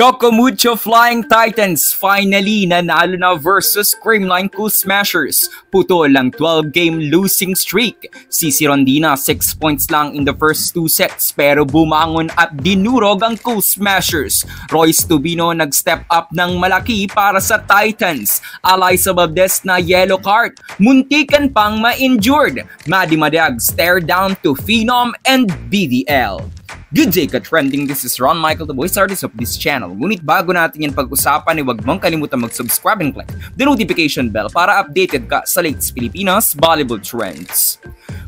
Chocomucho Flying Titans finally nanalo na versus Creamline Cool Smashers. Putol ang 12-game losing streak. Sisi Rondina 6 points lang in the first two sets pero bumangon at dinurog ang Cool Smashers. Royce Tubino nag-step up ng malaki para sa Titans. Alyssa Valdez na yellow card. Muntikan pang ma-injured. Maddie Madiag stare down to Phenom and BDL. Good day ka-trending, this is Ron Michael, the voice artist of this channel. Ngunit bago natin yan pag-usapan, ay huwag mong kalimutan mag-subscribe and click the notification bell para updated ka sa latest Pilipinas volleyball trends.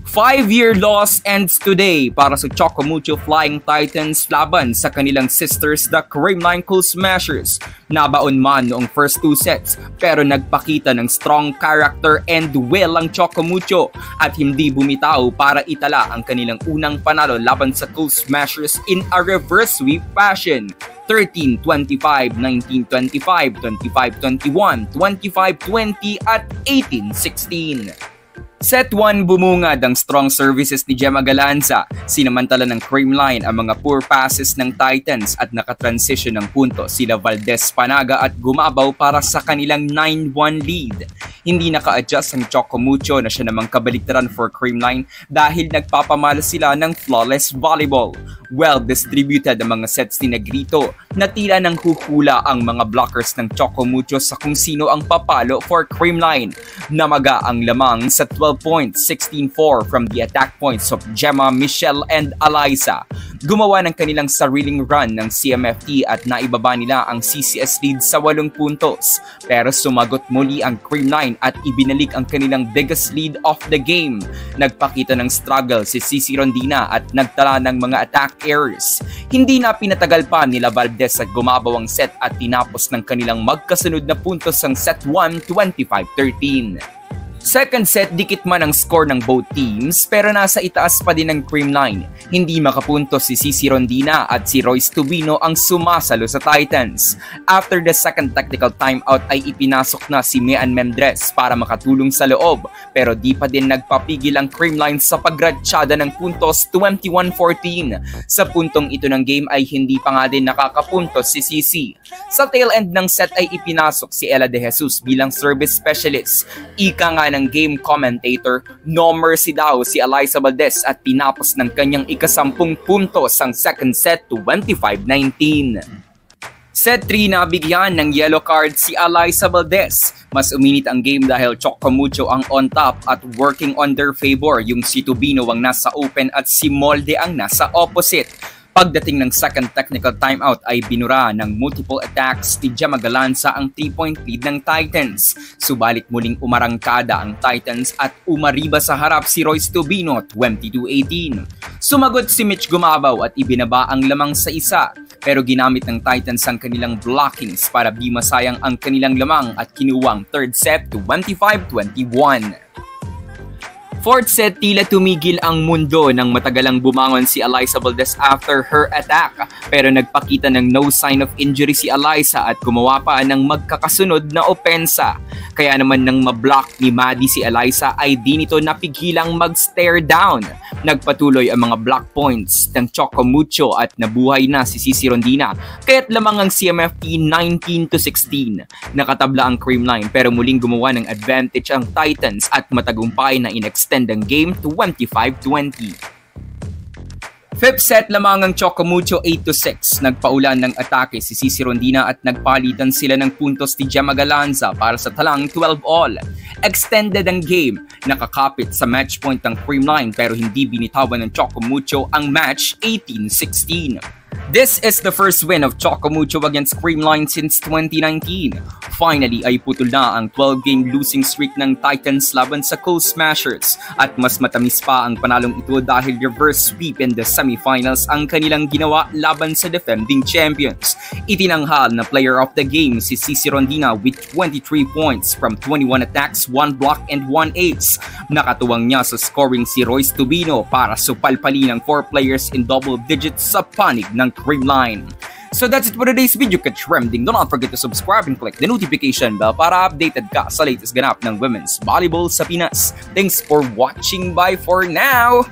Five-year loss ends today para sa Chocomucho Flying Titans laban sa kanilang sisters the Creamline Cool Smashers. Nabaon man noong first two sets pero nagpakita ng strong character and will ang Chocomucho at hindi bumitaw para itala ang kanilang unang panalo laban sa Cool Smashers in a reverse sweep fashion. 13-25, 19-25, 25-21, 25-20 at 18-16. Set 1 bumungad ang strong services ni Gemma Galanza, sinamantala ng Creamline ang mga poor passes ng Titans at nakatransition ng punto sila Valdez Panaga at gumabaw para sa kanilang 9-1 lead. Hindi naka-adjust ang Chocomucho na siya namang kabaliktaran for Creamline dahil nagpapamala sila ng flawless volleyball. Well distributed ang mga sets ni Negrito na tila nang huhula ang mga blockers ng Chocomucho sa kung sino ang papalo for Creamline. Namaga ang lamang sa 12 12 points, 16-4 from the attack points of Gemma, Michelle, and Eliza. Gumawa ng kanilang sariling run ng CMFT at naibaba nila ang CCS lead sa 8 puntos. Pero sumagot muli ang Cream 9 at ibinalik ang kanilang biggest lead of the game. Nagpakita ng struggle si CC Rondina at nagtala ng mga attack errors. Hindi na pinatagal pa nila Valdez at gumabaw ang set at tinapos ng kanilang magkasunod na puntos ang set 1 25-13. Second set, dikit man ang score ng both teams pero nasa itaas pa din ng cream line. Hindi makapunto si Cici Rondina at si Royce Tubino ang sumasalo sa Titans. After the second technical timeout ay ipinasok na si Mian Mendres para makatulong sa loob pero di pa din nagpapigil ang cream line sa pagratsyada ng puntos 21-14. Sa puntong ito ng game ay hindi pa nga din nakakapuntos si Cici. Sa tail end ng set ay ipinasok si Ella De Jesus bilang service specialist. Ika nga ng game commentator, no mercy daw si Eliza Valdez at tinapos ng kanyang ikasampung puntos ang second set 25-19. Set 3 na bigyan ng yellow card si Eliza Valdez. Mas uminit ang game dahil Chocomucho ang on top at working on their favor yung si Tubino ang nasa open at si Molde ang nasa opposite. Pagdating ng second technical timeout ay binura ng multiple attacks ni Gemma Galanza ang 3-point lead ng Titans. Subalit muling umarangkada ang Titans at umariba sa harap si Royce Tubino 22-18. Sumagot si Mitch Gumabaw at ibinaba ang lamang sa isa pero ginamit ng Titans ang kanilang blockings para di masayang ang kanilang lamang at kinuwang third set 25-21. Fourth set, tila tumigil ang mundo nang matagalang bumangon si Eliza Valdez after her attack. Pero nagpakita ng no sign of injury si Eliza at gumawa pa ng magkakasunod na opensa. Kaya naman nang mablock ni Maddie si Eliza ay di nito napigilang mag-stare down. Nagpatuloy ang mga block points ng Chocomucho at nabuhay na si Cici Rondina. Kaya't lamang ang CMFT 19 to 16. Nakatabla ang Creamline pero muling gumawa ng advantage ang Titans at matagumpay na in-extend extend ang game to 25-20. Fifth set lamang ang Chocomucho 8-6. Nagpaulan ng atake si Cici Rondina at nagpalitan sila ng puntos ni Gemma Galanza para sa talang 12 all. Extended ang game. Nakakapit sa match point ng Creamline pero hindi binitawan ng Chocomucho ang match 18-16. This is the first win of Chocomucho against Creamline since 2019. Finally ay putol na ang 12-game losing streak ng Titans laban sa Cold Smashers at mas matamis pa ang panalong ito dahil reverse sweep in the semifinals ang kanilang ginawa laban sa defending champions. Itinanghal na player of the game si Cici Rondina with 23 points from 21 attacks, 1 block and 1 ace. Nakatuwang niya sa scoring si Royce Tubino para supalpali ng 4 players in double digits sa panig ng Creamline. So that's it for today's video ka-trending. Do not forget to subscribe and click the notification bell para updated ka sa latest ganap ng women's volleyball sa Pinas. Thanks for watching. Bye for now!